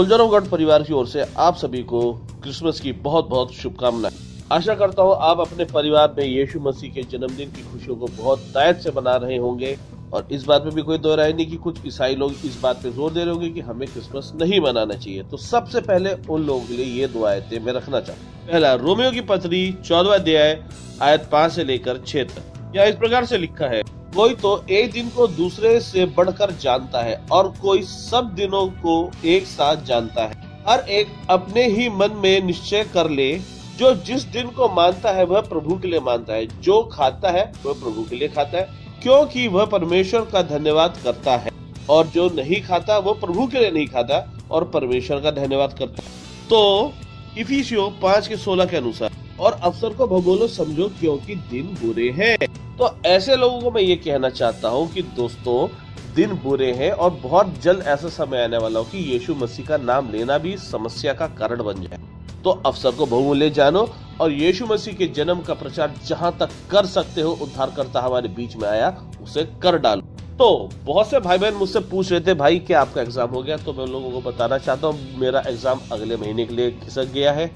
Soldier of God परिवार की ओर से आप सभी को क्रिसमस की बहुत बहुत शुभकामनाएँ। आशा करता हूँ आप अपने परिवार में यीशु मसीह के जन्मदिन की खुशियों को बहुत दायत से मना रहे होंगे और इस बात में भी कोई दो राय नहीं कि कुछ ईसाई लोग इस बात पे ज़ोर दे रहे होंगे कि हमें क्रिसमस नहीं मनाना चाहिए। तो सबसे पहले उन लोगों के लिए ये दुआएँ मैं रखना चाहूँ पहला, रोमियो की पत्री चौदवा अध्याय, आयत पाँच से लेकर छह तक। या इस प्रकार से लिखा है कोई तो एक दिन को दूसरे से बढ़कर जानता है और कोई सब दिनों को एक साथ जानता है। हर एक अपने ही मन में निश्चय कर ले, जो जिस दिन को मानता है वह प्रभु के लिए मानता है। जो खाता है, वह प्रभु के लिए खाता है, क्योंकि वह परमेश्वर का धन्यवाद करता है। और जो नहीं खाता वो प्रभु के लिए नहीं खाता और परमेश्वर का धन्यवाद करता है। तो इफिसियो पाँच के सोलह के अनुसार, और अवसर को भगोलो समझो, क्योंकि दिन बुरे हैं। तो ऐसे लोगों को मैं ये कहना चाहता हूँ कि दोस्तों, दिन बुरे हैं और बहुत जल्द ऐसा समय आने वाला हो कि यीशु मसीह का नाम लेना भी समस्या का कारण बन जाए। तो अवसर को बहुमूल्य जानो और यीशु मसीह के जन्म का प्रचार जहाँ तक कर सकते हो, उद्धारकर्ता हमारे बीच में आया, उसे कर डालो। तो बहुत से भाई बहन मुझसे पूछ रहे थे, भाई, क्या आपका एग्ज़ाम हो गया? तो मैं लोगों को बताना चाहता हूँ, मेरा एग्ज़ाम अगले महीने के लिए खिसक गया है।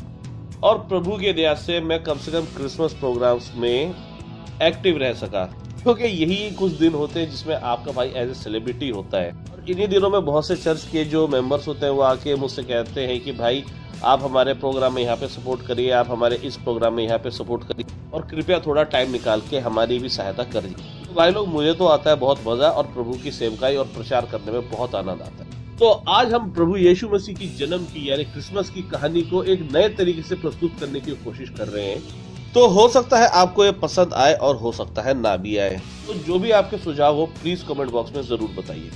और प्रभु के दया से मैं कम से कम क्रिसमस प्रोग्राम्स में एक्टिव रह सका। क्योंकि यही कुछ दिन होते हैं जिसमें आपका भाई एज ए सेलिब्रिटी होता है। और इन्हीं दिनों में बहुत से चर्च के जो मेंबर्स होते हैं, वो आके मुझसे कहते हैं कि भाई, आप हमारे प्रोग्राम में यहाँ पे सपोर्ट करिए, आप हमारे इस प्रोग्राम में यहाँ पे सपोर्ट करिए और कृपया थोड़ा टाइम निकाल के हमारी भी सहायता करिए तो भाई लोग, मुझे तो आता है बहुत मज़ा और प्रभु की सेवकाई और प्रचार करने में बहुत आनंद आता है। तो आज हम प्रभु यीशु मसीह की जन्म की, यानी क्रिसमस की कहानी को एक नए तरीके से प्रस्तुत करने की कोशिश कर रहे हैं। तो हो सकता है आपको ये पसंद आए और हो सकता है ना भी आए। तो जो भी आपके सुझाव हो प्लीज़ कमेंट बॉक्स में ज़रूर बताइए।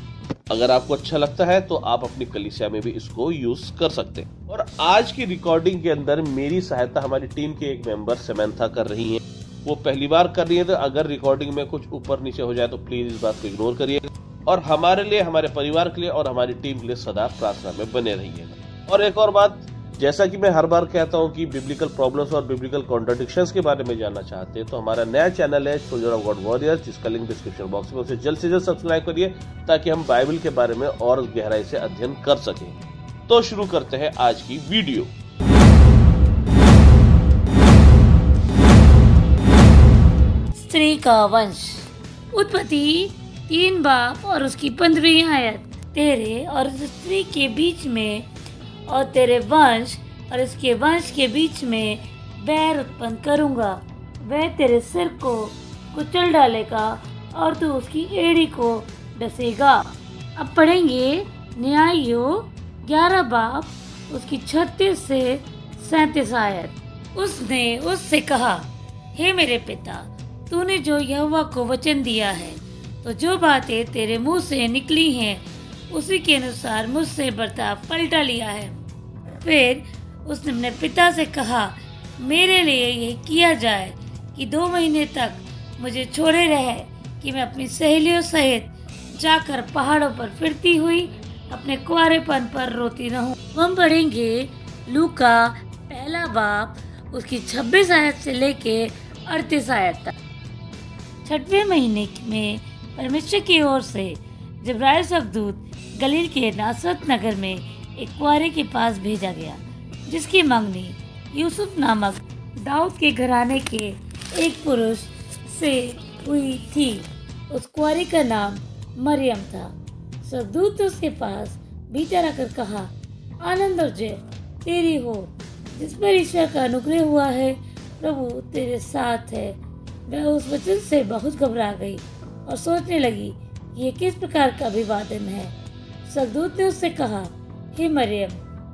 अगर आपको अच्छा लगता है तो आप अपनी कलिसिया में भी इसको यूज़ कर सकते हैं। और आज की रिकॉर्डिंग के अंदर मेरी सहायता हमारी टीम के एक मेंबर सेमेंथा कर रही है। वो पहली बार कर रही है तो अगर रिकॉर्डिंग में कुछ ऊपर नीचे हो जाए तो प्लीज़ इस बात को इग्नोर करिए। और हमारे लिए, हमारे परिवार के लिए और हमारी टीम के लिए सदा प्रार्थना में बने रहिएगा और एक और बात जैसा कि मैं हर बार कहता हूँ कि बिब्लिकल प्रॉब्लम्स और बिब्लिकल कॉन्ट्रडिक्शंस के बारे में जानना चाहते हैं तो हमारा नया चैनल है सोल्जर ऑफ़ गॉड वॉरियर्स जिसका लिंक डिस्क्रिप्शन बॉक्स में उसे जल्द से जल्द सब्सक्राइब करिए, ताकि हम बाइबल के बारे में और गहराई से अध्ययन कर सकें। तो शुरू करते हैं आज की वीडियो। स्त्री का वंश। उत्पत्ति तीन बाप और उसकी पंद्रहवीं आयत। तेरे और स्त्री के बीच में और तेरे वंश और इसके वंश के बीच में बैर उत्पन्न करूँगा। वह तेरे सिर को कुचल डालेगा और तू उसकी एड़ी को डसेगा। अब पढ़ेंगे न्याय योग ग्यारह बाप, उसकी छत्तीस से सैतीस आयत। उसने उससे कहा, हे मेरे पिता, तूने जो यहोवा को वचन दिया है तो जो बातें तेरे मुँह से निकली हैं, उसी के अनुसार मुझसे बर्ताव पलटा लिया है। फिर उसने अपने पिता से कहा, मेरे लिए यह किया जाए कि दो महीने तक मुझे छोड़े रहे, कि मैं अपनी सहेलियों सहित जाकर पहाड़ों पर फिरती हुई अपने कुआरेपन पर रोती रहूँ। हम पढ़ेंगे लूका, पहला बाप, उसकी 26 आयत से लेके अड़तीस आयत तक छठवें महीने में परमेश्वर की ओर से जब्राइल सबदूत गलील के नासरत नगर में एक कुआरे के पास भेजा गया, जिसकी मंगनी यूसुफ नामक दाऊद के घराने के एक पुरुष से हुई थी। उस कुआरी का नाम मरियम था। सरदूत उसके पास भीतर आकर कहा, आनंद और जय तेरी हो, जिस पर ईश्वर का अनुग्रह हुआ है, प्रभु तेरे साथ है। वह उस वचन से बहुत घबरा गई और सोचने लगी, ये किस प्रकार का अभिवादन है? सरदूत ने उससे कहा हे मरियम,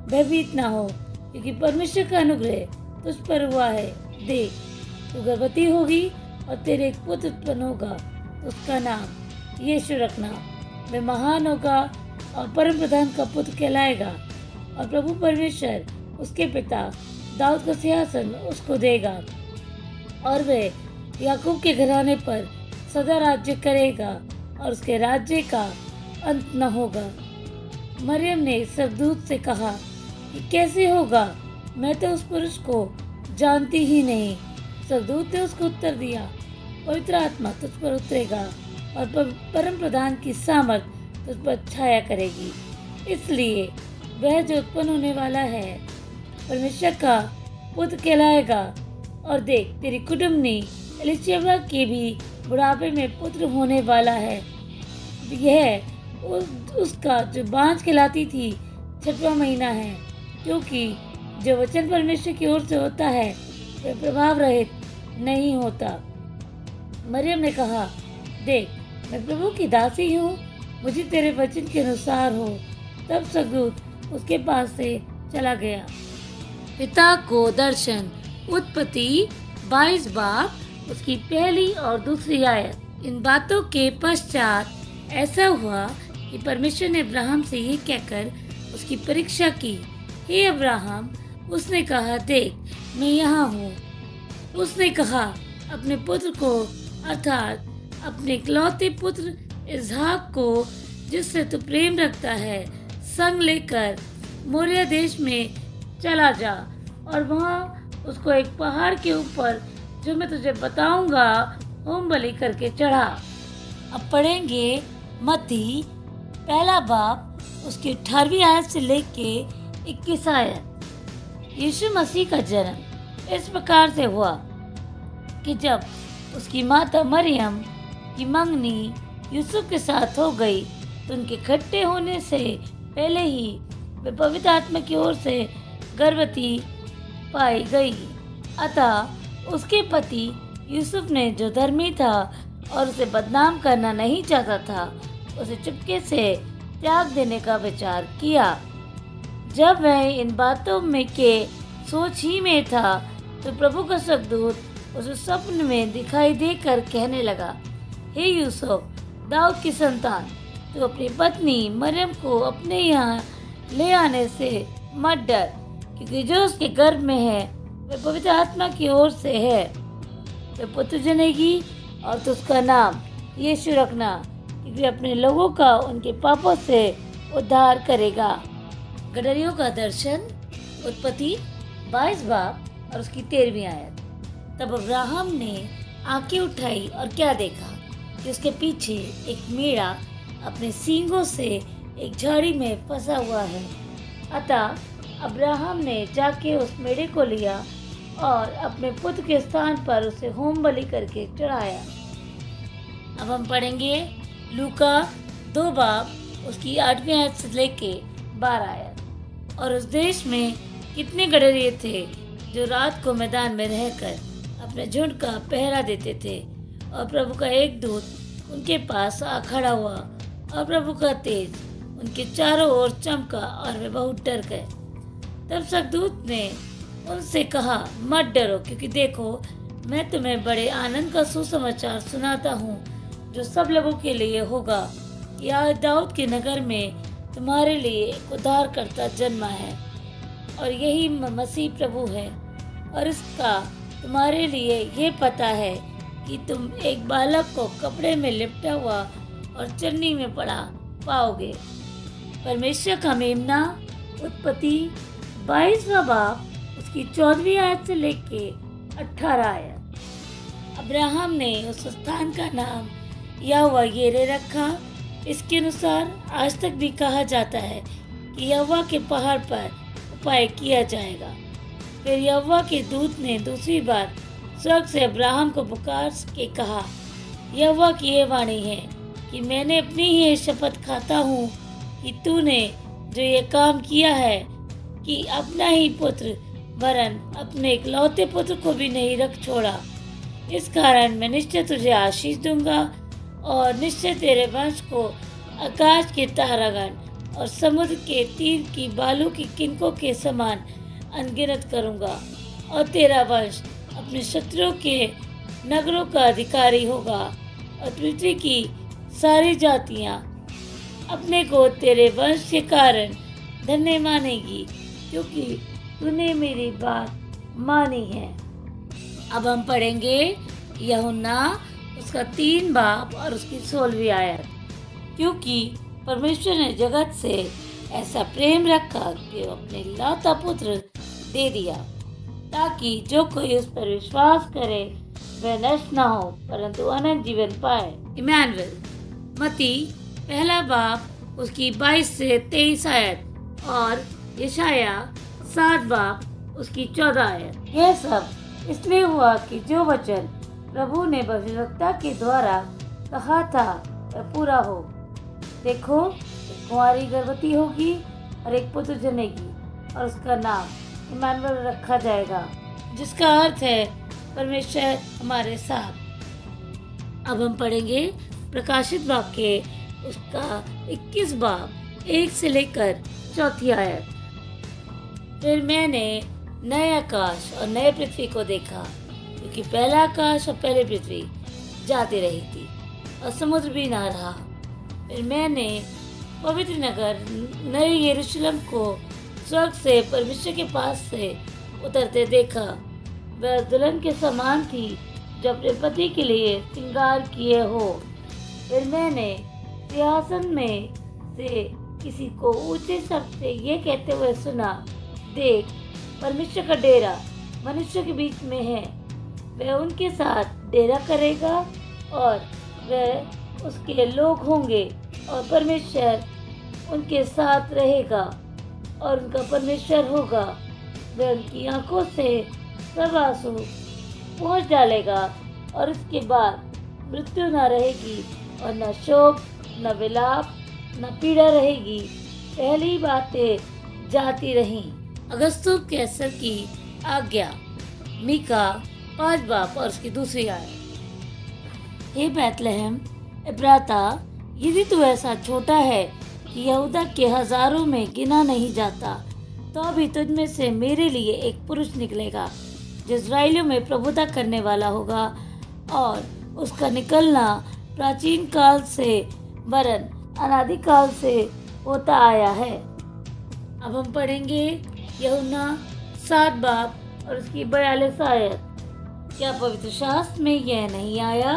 भयभीत ना हो, क्योंकि परमेश्वर का अनुग्रह तुझ पर हुआ है। देख, तू गर्भवती होगी और तेरे एक पुत्र उत्पन्न होगा। उसका नाम यीशु रखना। वह महान होगा और परम प्रधान का पुत्र कहलाएगा और प्रभु परमेश्वर उसके पिता दाऊद का सिंहासन उसको देगा और वह याकूब के घराने पर सदा राज्य करेगा और उसके राज्य का अंत न होगा। मरियम ने सरदूत से कहा कि कैसे होगा? मैं तो उस पुरुष को जानती ही नहीं। सरदूत ने उसको उत्तर दिया, पवित्र आत्मा तुझ पर उतरेगा और परम प्रधान की सामर्थ तुझ पर छाया करेगी। इसलिए वह जो उत्पन्न होने वाला है, परमेश्वर का पुत्र कहलाएगा। और देख, तेरी कुटुम्बनी एलिशिबा के भी बुढ़ापे में पुत्र होने वाला है। यह उस, उसका जो बांझ कहलाती थी छठवा महीना है। क्योंकि जो वचन परमेश्वर की ओर से होता है वह प्रभाव रहित नहीं होता। मरियम ने कहा देख मैं प्रभु की दासी हूँ मुझे तेरे वचन के अनुसार हो। तब सगूत उसके पास से चला गया। पिता को दर्शन उत्पत्ति बाईस बाप उसकी पहली और दूसरी आयत। इन बातों के पश्चात ऐसा हुआ कि परमेश्वर ने अब्राहम से ये कहकर उसकी परीक्षा की, हे अब्राहम, उसने कहा, देख, मैं यहाँ हूँ। उसने कहा, अपने पुत्र को, अर्थात अपने इकलौते पुत्र इजहाक को, जिससे तू प्रेम रखता है, संग लेकर मौर्य देश में चला जा, और वहाँ उसको एक पहाड़ के ऊपर जो मैं तुझे बताऊँगा होम बलि करके चढ़ा। अब पढ़ेंगे मती पहला बाप उसकी अठारहवीं आयत से लेके इक्कीस आयत। यीशु मसीह का जन्म इस प्रकार से हुआ कि जब उसकी माता मरियम की मंगनी यूसुफ के साथ हो गई तो उनके खट्टे होने से पहले ही वे पवित्र आत्मा की ओर से गर्भवती पाई गई। अतः उसके पति यूसुफ ने जो धर्मी था और उसे बदनाम करना नहीं चाहता था उसे चुपके से त्याग देने का विचार किया। जब वह इन बातों में के सोच ही में था तो प्रभु का सदूत उसे स्वप्न में दिखाई देकर कहने लगा, हे यूसुफ, दाऊद की संतान तो अपनी पत्नी मरियम को अपने यहाँ ले आने से मत डर, क्योंकि जो उसके गर्भ में है, वह पवित्र आत्मा की ओर से है। वह पुत्र जनेगी और तो उसका नाम यीशु रखना। क्योंकि अपने लोगों का, उनके पापों से उद्धार करेगा। गडरियों का दर्शन, उत्पत्ति, बाईस बाप और उसकी तेरहवीं आयत। तब अब्राहम ने आँखें उठाई और क्या देखा कि उसके पीछे एक मेड़ा अपने सींगों से एक झाड़ी में फंसा हुआ है। अतः अब्राहम ने जाके उस मेड़े को लिया और अपने पुत्र के स्थान पर उसे होम बलि करके चढ़ाया। अब हम पढ़ेंगे लूका दो बाप, उसकी आठवीं आयत से लेके बारह आयत। और उस देश में कितने गडरिए थे जो रात को मैदान में रहकर अपने झुंड का पहरा देते थे? और प्रभु का एक दूत उनके पास आ खड़ा हुआ, और प्रभु का तेज उनके चारों ओर चमका और वे बहुत डर गए। तब सकदूत ने उनसे कहा, मत डरो, क्योंकि देखो, मैं तुम्हें बड़े आनंद का सुसमाचार सुनाता हूँ। जो सब लोगों के लिए होगा। या दाऊद के नगर में तुम्हारे लिए एक उद्धार करता जन्मा है, और यही मसीह प्रभु है। और इसका तुम्हारे लिए ये पता है कि तुम एक बालक को कपड़े में लिपटा हुआ और चन्नी में पड़ा पाओगे। परमेश्वर का मेमना, उत्पत्ति, बाईसवा बाप, उसकी चौदहवीं आयत से लेके अठारह आयत। अब्राहम ने उस स्थान का नाम यहोवा येरे रखा। इसके अनुसार आज तक भी कहा जाता है कि यहोवा के पहाड़ पर उपाय किया जाएगा। फिर यहोवा के दूत ने दूसरी बार स्वर्ग से अब्राहम को पुकार के कहा यह की ये वाणी है कि मैंने अपनी ही शपथ खाता हूँ कि तूने जो ये काम किया है कि अपना ही पुत्र वरन अपने इकलौते पुत्र को भी नहीं रख छोड़ा। इस कारण मैं निश्चय तुझे आशीष दूँगा और निश्चय तेरे वंश को आकाश के तारागण और समुद्र के तीर की बालू की किनकों के समान अनगिनत करूँगा। और तेरा वंश अपने शत्रुओं के नगरों का अधिकारी होगा और पृथ्वी की सारी जातियाँ अपने को तेरे वंश के कारण धन्य मानेगी, क्योंकि तूने मेरी बात मानी है। अब हम पढ़ेंगे यहुन्ना उसका तीन बाप और उसकी सोलहवीं आयत। क्योंकि परमेश्वर ने जगत से ऐसा प्रेम रखा कि अपने लाता पुत्र दे दिया, ताकि जो कोई उस पर विश्वास करे, वह नष्ट न हो, परंतु अनंत जीवन पाए। इमानुअल मती पहला बाप, उसकी 22 से 23 आयत, और यशाया सात बाप, उसकी चौदह आयत। यह सब इसलिए हुआ कि जो वचन प्रभु ने भविष्यवक्ता के द्वारा कहा था पूरा हो। देखो, एक कुंवारी गर्भवती होगी और एक पुत्र जनेगी और उसका नाम इमानुएल रखा जाएगा, जिसका अर्थ है, परमेश्वर हमारे साथ। अब हम पढ़ेंगे प्रकाशित वाक्य, उसका 21 बाब एक से लेकर चौथी आयत। फिर मैंने नए आकाश और नए पृथ्वी को देखा। क्योंकि पहला आकाश और पहले पृथ्वी जाती रही थी और समुद्र भी ना रहा। फिर मैंने पवित्र नगर नए यरूशलेम को स्वर्ग से, परमेश्वर के पास से उतरते देखा। वह दुल्हन के समान थी जो अपने पति के लिए श्रृंगार किए हो। फिर मैंने सिंहासन में से किसी को ऊँचे शब्द से ये कहते हुए सुना, देख, परमेश्वर का डेरा मनुष्य के बीच में है। वह उनके साथ डेरा करेगा और वह उसके लोग होंगे और परमेश्वर उनके साथ रहेगा और उनका परमेश्वर होगा। वह उनकी आँखों से सब आँसू पहुँच डालेगा और उसके बाद मृत्यु ना रहेगी और न शोक, न विलाप, न पीड़ा रहेगी। पहली बातें जाती रहीं। अगस्तु कैसर की आज्ञा, मीका पाँच बाप और उसकी दूसरी आय हे बैतलहम इब्राता यदि तू ऐसा छोटा है कि यहूदा के हज़ारों में गिना नहीं जाता तो अभी तुझ में से मेरे लिए एक पुरुष निकलेगा, जो इसराइलियों में प्रभुता करने वाला होगा, और उसका निकलना प्राचीन काल से वरन अनादिकाल से होता आया है। अब हम पढ़ेंगे यहुना सात बाप और उसकी बयालीस आयत। क्या पवित्र शास्त्र में यह नहीं आया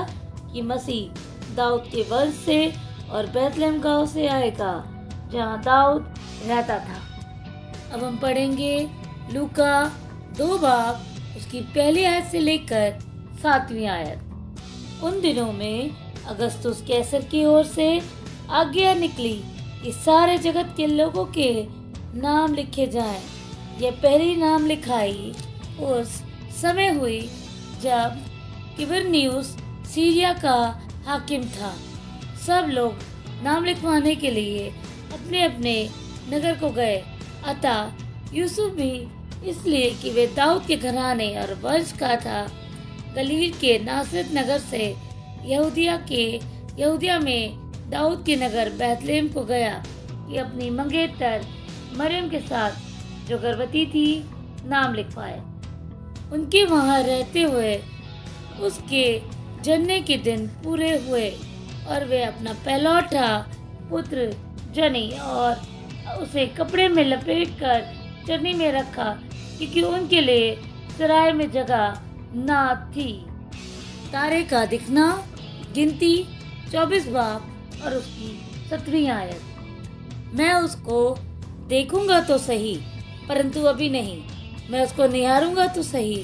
कि मसीह दाऊद के वंश से और बैतलम गाँव से आएगा जहाँ दाऊद रहता था अब हम पढ़ेंगे लूका दो बाप उसकी पहली आयत से लेकर सातवीं आयत उन दिनों में अगस्तुस कैसर की ओर से आज्ञा निकली कि सारे जगत के लोगों के नाम लिखे जाएँ। यह पहली नाम लिखाई उस समय हुई जब किबर न्यूज़, सीरिया का हाकिम था। सब लोग नाम लिखवाने के लिए अपने अपने नगर को गए। अतः, यूसुफ भी इसलिए कि वे दाऊद के घराने और वंश का था। गलील के नासिर नगर से यहूदिया के, यहूदिया में दाऊद के नगर बैतलेम को गया। कि अपनी मंगेतर मरियम के साथ जो गर्भवती थी, नाम लिखवाए। उनके वहाँ रहते हुए, उसके जन्ने के दिन पूरे हुए और वे अपना पहलौठा पुत्र जनी और उसे कपड़े में लपेट कर चरनी में रखा क्योंकि उनके लिए सराय में जगह ना थी। तारे का दिखना, गिनती, चौबीस बाप और उसकी सत्रहवीं आयत। मैं उसको देखूँगा तो सही, परंतु अभी नहीं। मैं उसको निहारूँगा तो सही,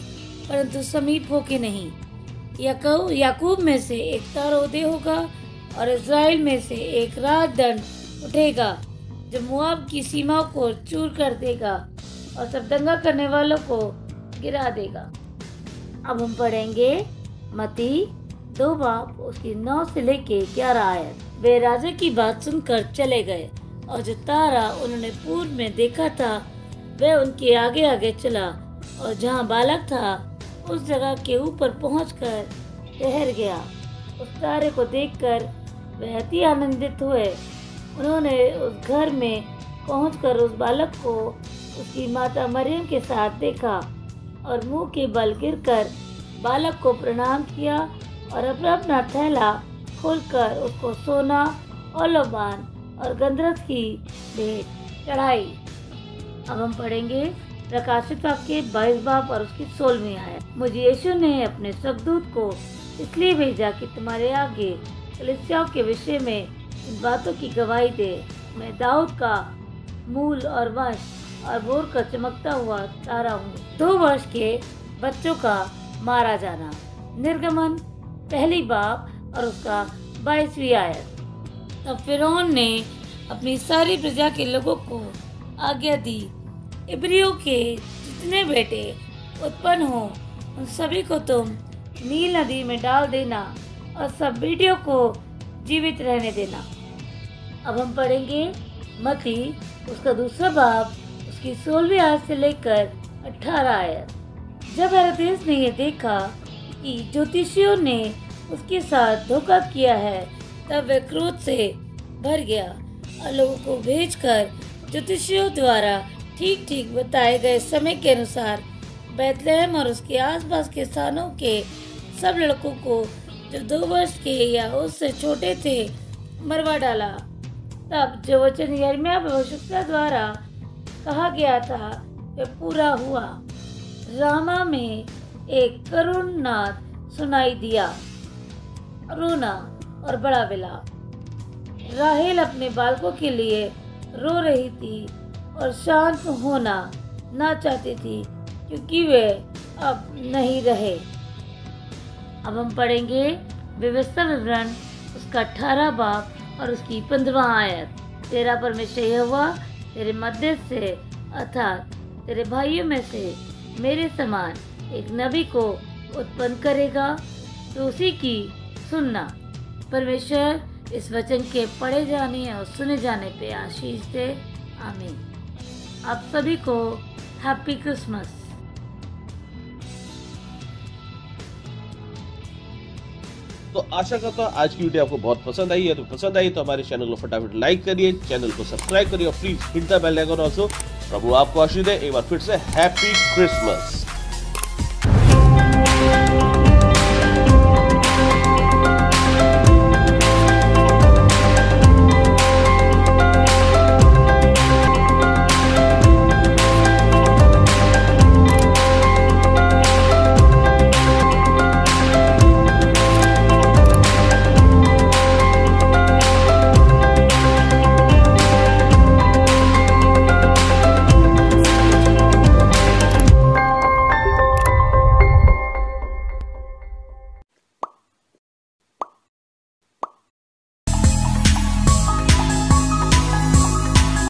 परंतु समीप हो के नहीं। याकूब में से एक तारोदय होगा और इसराइल में से एक रात दंड उठेगा, जो मुआब की सीमा को चूर कर देगा और सब दंगा करने वालों को गिरा देगा। अब हम पढ़ेंगे मती दो बाप उसकी नौ से लेके ग्यारह आयत। वे राजा की बात सुनकर चले गए और जो तारा उन्होंने पूर्व में देखा था वह उनके आगे आगे चला और जहाँ बालक था, उस जगह के ऊपर पहुंचकर ठहर गया। उस तारे को देखकर वह अति आनंदित हुए। उन्होंने उस घर में पहुंचकर उस बालक को उसकी माता मरियम के साथ देखा और मुँह के बल गिरकर बालक को प्रणाम किया और अपना अपना थैला खोलकर उसको सोना और लोबान और गंधरस की भेंट चढ़ाई। अब हम पढ़ेंगे प्रकाशित वाक्य बाईस बाप और उसकी सोलहवीं आयत मुझे यीशु ने अपने सबदूत को इसलिए भेजा कि तुम्हारे आगे कलिसियाओं के विषय में इन बातों की गवाही दे। मैं दाऊद का मूल और वंश और बोर का चमकता हुआ तारा हूँ। दो वर्ष के बच्चों का मारा जाना। निर्गमन, पहली बाप और उसका बाईसवीं आयत तब फिर ने अपनी सारी प्रजा के लोगों को आज्ञा दी। इब्रियो के जितने बेटे उत्पन्न हो, उन सभी को तुम नील नदी में डाल देना और सब बेटियों को जीवित रहने देना। अब हम पढ़ेंगे मती उसका दूसरा बाप, उसकी सोलहवीं आयत से लेकर अठारह आयत। जब हेरोदेस ने यह देखा कि ज्योतिषियों ने उसके साथ धोखा किया है, तब वह क्रोध से भर गया और लोगों को भेजकर ज्योतिषियों द्वारा ठीक ठीक बताए गए समय के अनुसार बैतलहम और उसके आसपास के स्थानों के सब लड़कों को जो दो वर्ष के या उससे छोटे थे, मरवा डाला। तब जो वचन यर्मिया भविष्यता द्वारा कहा गया था, वह पूरा हुआ। रामा में एक करुण नाद सुनाई दिया। रोना और बड़ा विलाप। राहेल अपने बालकों के लिए रो रही थी और शांत होना ना चाहती थी क्योंकि वे अब नहीं रहे। अब हम पढ़ेंगे व्यवस्था विवरण, उसका अठारह बाप और उसकी पंद्रवा आयत। तेरा परमेश्वर यह हुआ तेरे मध्य से, अर्थात तेरे भाइयों में से मेरे समान एक नबी को उत्पन्न करेगा। तो उसी की सुनना। परमेश्वर इस वचन के पढ़े जाने और सुने जाने पे आशीष दे। आमीन। आप सभी को हैप्पी क्रिसमस तो आशा करता हूँ आज की वीडियो आपको बहुत पसंद आई है। तो पसंद आई तो हमारे चैनल को फटाफट लाइक करिए, चैनल को सब्सक्राइब करिए और please hit the bell icon also प्रभु आपको आशीष दे। एक बार फिर से हैप्पी क्रिसमस